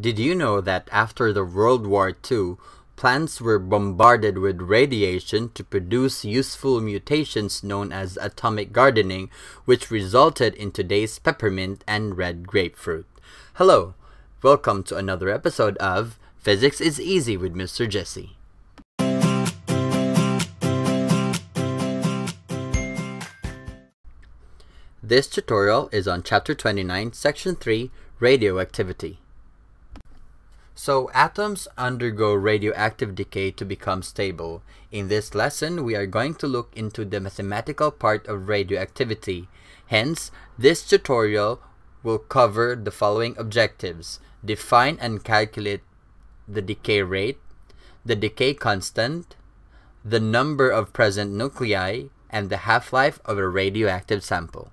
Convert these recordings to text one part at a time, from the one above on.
Did you know that after the World War II, plants were bombarded with radiation to produce useful mutations known as atomic gardening, which resulted in today's peppermint and red grapefruit? Hello, welcome to another episode of Physics is Easy with Mr. Jesse. This tutorial is on Chapter 29, Section 3, Radioactivity. So atoms undergo radioactive decay to become stable. In this lesson, we are going to look into the mathematical part of radioactivity. Hence, this tutorial will cover the following objectives. Define and calculate the decay rate, the decay constant, the number of present nuclei, and the half-life of a radioactive sample.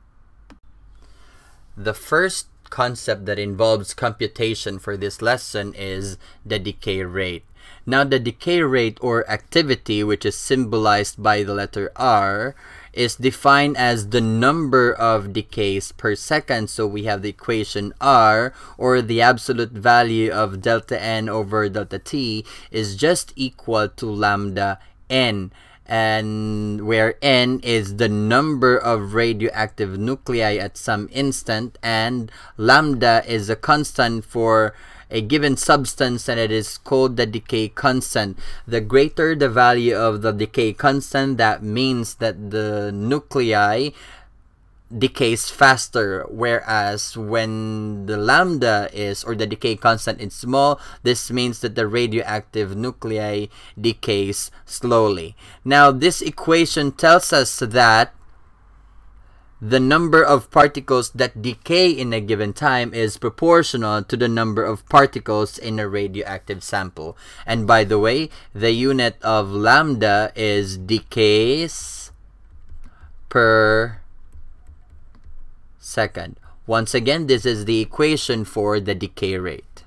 The first concept that involves computation for this lesson is the decay rate. Now the decay rate or activity which is symbolized by the letter R is defined as the number of decays per second. So we have the equation R or the absolute value of delta N over delta T is just equal to lambda N and where n is the number of radioactive nuclei at some instant and lambda is a constant for a given substance and it is called the decay constant. The greater the value of the decay constant, that means that the nuclei decays faster whereas when the lambda is or the decay constant is small this means that the radioactive nuclei decays slowly now this equation tells us that the number of particles that decay in a given time is proportional to the number of particles in a radioactive sample. And by the way, the unit of lambda is decays per second. Once again, this is the equation for the decay rate.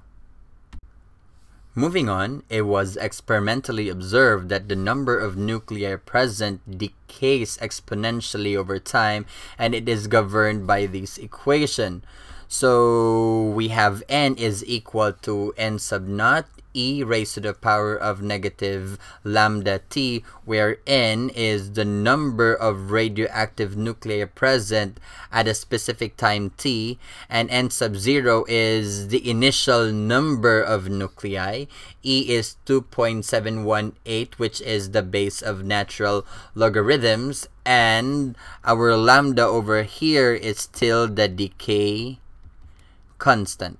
Moving on, it was experimentally observed that the number of nuclei present decays exponentially over time and it is governed by this equation. So we have n is equal to n sub naught e raised to the power of negative lambda t, where n is the number of radioactive nuclei present at a specific time t, and n sub 0 is the initial number of nuclei. e is 2.718, which is the base of natural logarithms, and our lambda over here is still the decay constant.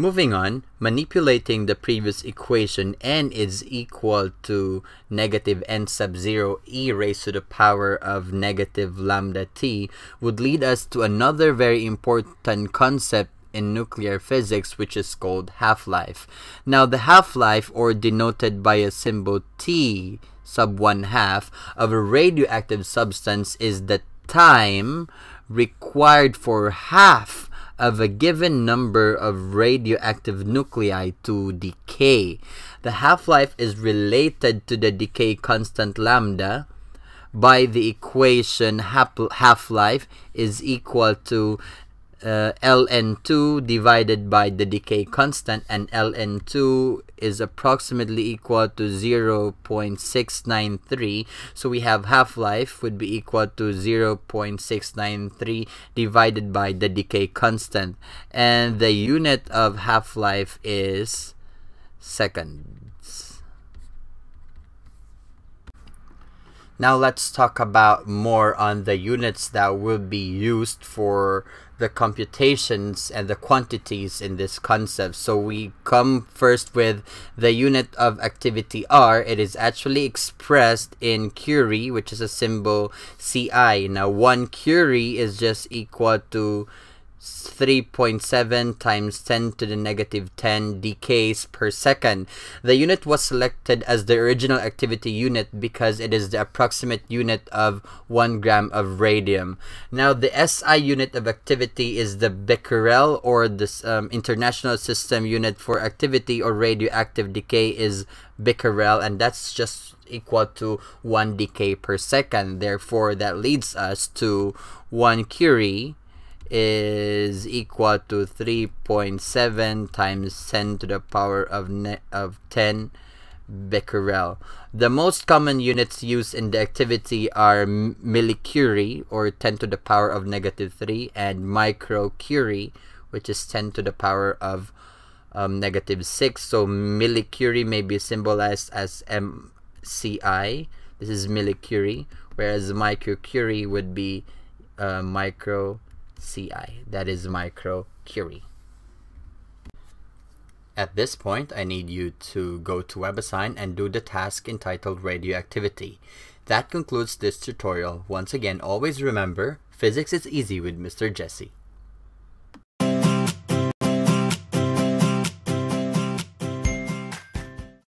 Moving on, manipulating the previous equation n is equal to negative n sub 0 e raised to the power of negative lambda t would lead us to another very important concept in nuclear physics which is called half-life. Now the half-life or denoted by a symbol T sub 1 half of a radioactive substance is the time required for half of a given number of radioactive nuclei to decay. The half-life is related to the decay constant lambda by the equation half-life is equal to uh, ln2 divided by the decay constant and ln2 is approximately equal to 0.693 so we have half-life would be equal to 0.693 divided by the decay constant. And the unit of half-life is seconds now let's talk about more on the units that will be used for the computations and the quantities in this concept. So we come first with the unit of activity R. It is actually expressed in Curie, which is a symbol Ci. Now, 1 Curie is just equal to 3.7 times 10 to the negative 10 decays per second. The unit was selected as the original activity unit because it is the approximate unit of 1 gram of radium. Now the SI unit of activity is the becquerel or the um, International System Unit for Activity or Radioactive Decay is becquerel and that's just equal to 1 decay per second. Therefore that leads us to 1 Curie is equal to 3.7 times 10 to the power of, of 10 becquerel. The most common units used in the activity are millicurie, or 10 to the power of negative 3, and microcurie, which is 10 to the power of um, negative 6. So millicurie may be symbolized as MCI. This is millicurie, whereas microcurie would be uh, micro CI. That is microcurie. At this point, I need you to go to WebAssign and do the task entitled Radioactivity. That concludes this tutorial. Once again, always remember, physics is easy with Mr. Jesse.